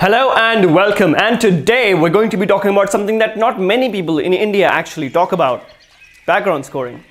Hello and welcome. And today we're going to be talking about something that not many people in India actually talk about background scoring.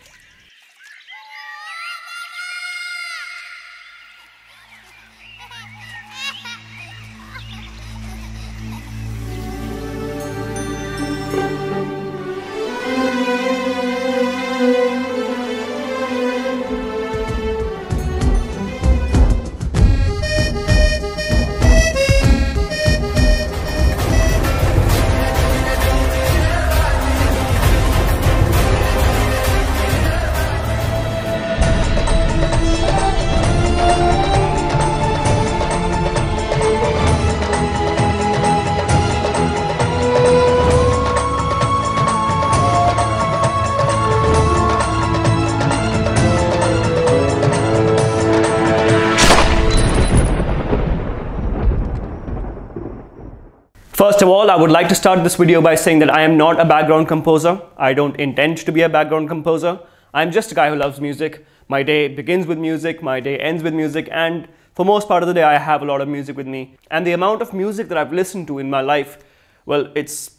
First of all, I would like to start this video by saying that I am not a background composer. I don't intend to be a background composer. I'm just a guy who loves music. My day begins with music, my day ends with music, and for most part of the day, I have a lot of music with me. And the amount of music that I've listened to in my life, well, it's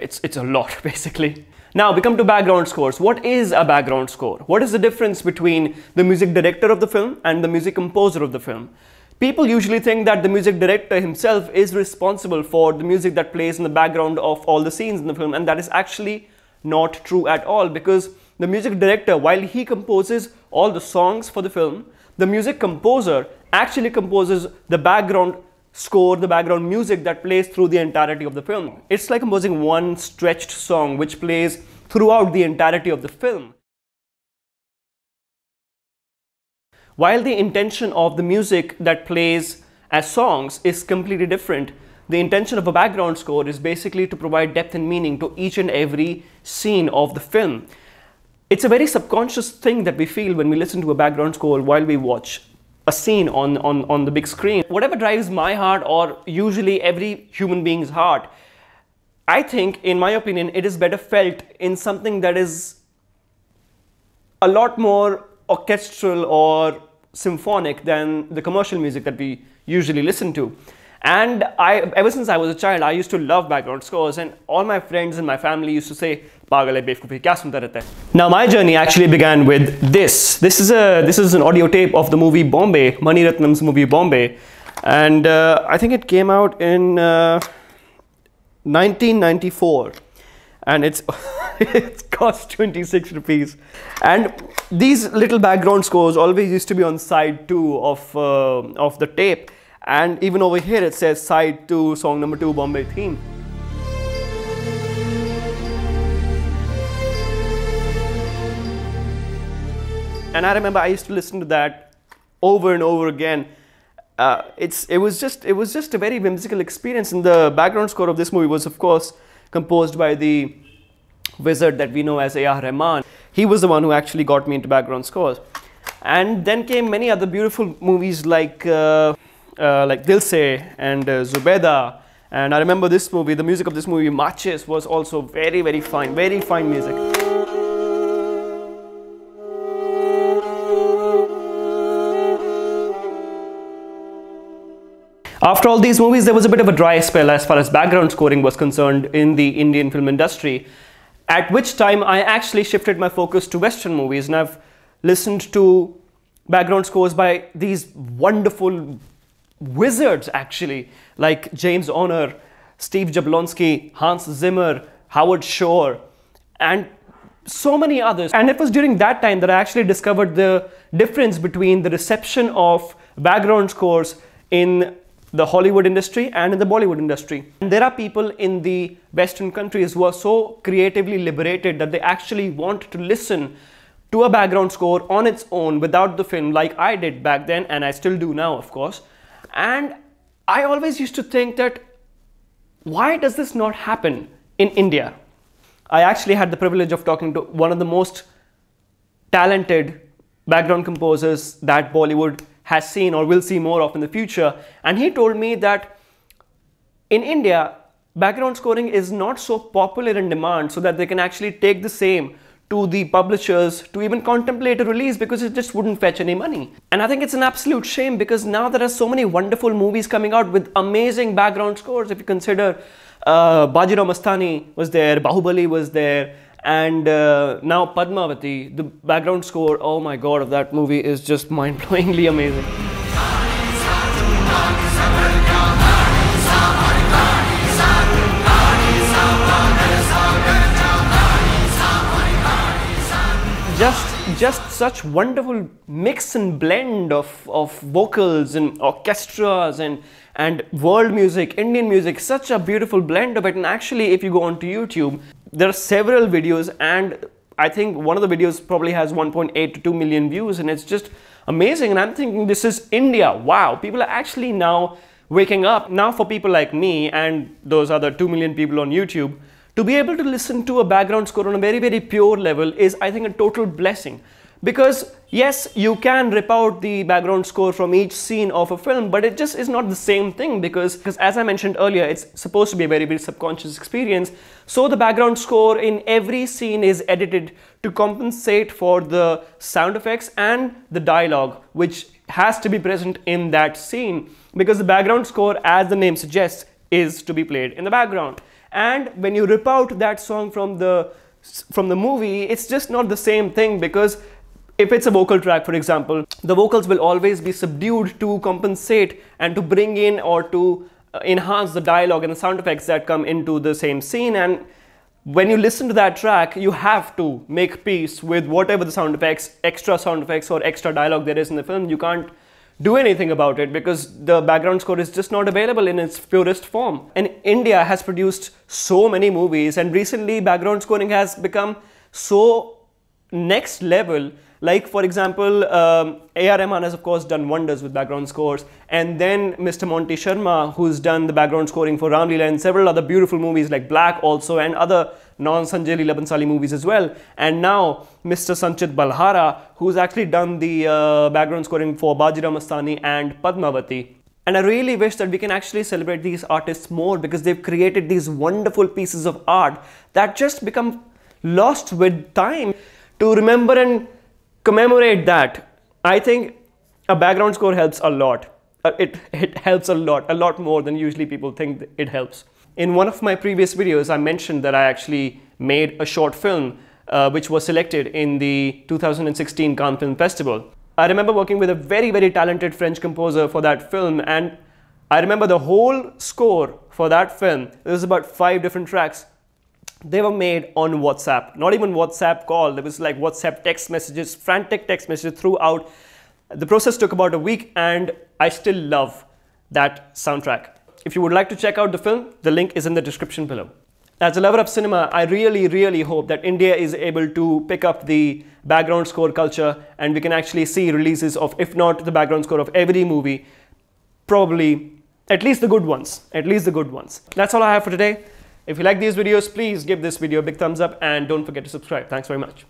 it's it's a lot basically. Now, we come to background scores. What is a background score? What is the difference between the music director of the film and the music composer of the film? People usually think that the music director himself is responsible for the music that plays in the background of all the scenes in the film, and that is actually not true at all because the music director, while he composes all the songs for the film, the music composer actually composes the background score, the background music that plays through the entirety of the film. It's like composing one stretched song which plays throughout the entirety of the film. While the intention of the music that plays as songs is completely different, the intention of a background score is basically to provide depth and meaning to each and every scene of the film. It's a very subconscious thing that we feel when we listen to a background score while we watch a scene on, on, on the big screen. Whatever drives my heart or usually every human being's heart, I think, in my opinion, it is better felt in something that is a lot more orchestral or symphonic than the commercial music that we usually listen to. And I, ever since I was a child, I used to love background scores, and all my friends and my family used to say, "Pagal hai bevkufi, kya sunta rehta hai?" Now, my journey actually began with this. This is a this is an audio tape of the movie Bombay, Mani Ratnam's movie Bombay, and uh, I think it came out in uh, 1994 and it's it cost 26 rupees. And these little background scores always used to be on side 2 of uh, of the tape. And even over here it says side 2 song number 2 bombay theme. And i remember i used to listen to that over and over again. Uh, it's it was just it was just a very whimsical experience. And the background score of this movie was of course composed by the wizard that we know as A.R. Rahman. He was the one who actually got me into background scores. And then came many other beautiful movies like uh, uh, like Dil Se and uh, Zubeidaa. And I remember this movie, the music of this movie, Maachis, was also very, very fine, very fine music. After all these movies, there was a bit of a dry spell as far as background scoring was concerned in the Indian film industry, at which time I actually shifted my focus to Western movies and I've listened to background scores by these wonderful wizards actually, like James Horner, Steve Jablonsky, Hans Zimmer, Howard Shore, and so many others. And it was during that time that I actually discovered the difference between the reception of background scores in the Hollywood industry and in the Bollywood industry. And there are people in the Western countries who are so creatively liberated that they actually want to listen to a background score on its own without the film, like I did back then, and I still do now, of course. And I always used to think that why does this not happen in India? I actually had the privilege of talking to one of the most talented background composers that Bollywood has seen or will see more of in the future. And he told me that in India, background scoring is not so popular in demand so that they can actually take the same to the publishers to even contemplate a release because it just wouldn't fetch any money. And I think it's an absolute shame because now there are so many wonderful movies coming out with amazing background scores. If you consider uh, Bajirao Mastani was there, Bahubali was there, and uh, now Padmavati, the background score, oh my god, of that movie is just mind blowingly amazing. just just such wonderful mix and blend of, of vocals and orchestras and and world music, Indian music, such a beautiful blend of it. And actually, if you go onto YouTube, there are several videos, and I think one of the videos probably has 1.8 to 2 million views, and it's just amazing. And I'm thinking, this is India. Wow, people are actually now waking up. Now, for people like me and those other 2 million people on YouTube, to be able to listen to a background score on a very, very pure level is, I think, a total blessing. Because yes, you can rip out the background score from each scene of a film, but it just is not the same thing because, because as I mentioned earlier, it's supposed to be a very, very subconscious experience. So the background score in every scene is edited to compensate for the sound effects and the dialogue, which has to be present in that scene because the background score, as the name suggests, is to be played in the background. And when you rip out that song from the from the movie, it's just not the same thing because if it's a vocal track, for example, the vocals will always be subdued to compensate and to bring in or to uh, enhance the dialogue and the sound effects that come into the same scene. And when you listen to that track, you have to make peace with whatever the sound effects, extra sound effects, or extra dialogue there is in the film. You can't do anything about it because the background score is just not available in its purest form. And India has produced so many movies, and recently, background scoring has become so next level like for example, um, A.R. Rahman has of course done wonders with background scores and then Mr. Monty Sharma who's done the background scoring for Ram and several other beautiful movies like Black also and other non-Sanjay Leela Bhansali movies as well. And now Mr. Sanchit Balhara who's actually done the uh, background scoring for Bajirao Mastani and Padmavati. And I really wish that we can actually celebrate these artists more because they've created these wonderful pieces of art that just become lost with time. To remember and commemorate that, I think a background score helps a lot. Uh, it, it helps a lot, a lot more than usually people think it helps. In one of my previous videos, I mentioned that I actually made a short film uh, which was selected in the 2016 Cannes Film Festival. I remember working with a very, very talented French composer for that film, and I remember the whole score for that film. There was about five different tracks they were made on WhatsApp. Not even WhatsApp call. There was like WhatsApp text messages, frantic text messages throughout. The process took about a week and I still love that soundtrack. If you would like to check out the film, the link is in the description below. As a lover of cinema, I really, really hope that India is able to pick up the background score culture and we can actually see releases of, if not the background score of every movie, probably at least the good ones, at least the good ones. That's all I have for today. If you like these videos, please give this video a big thumbs up and don't forget to subscribe. Thanks very much.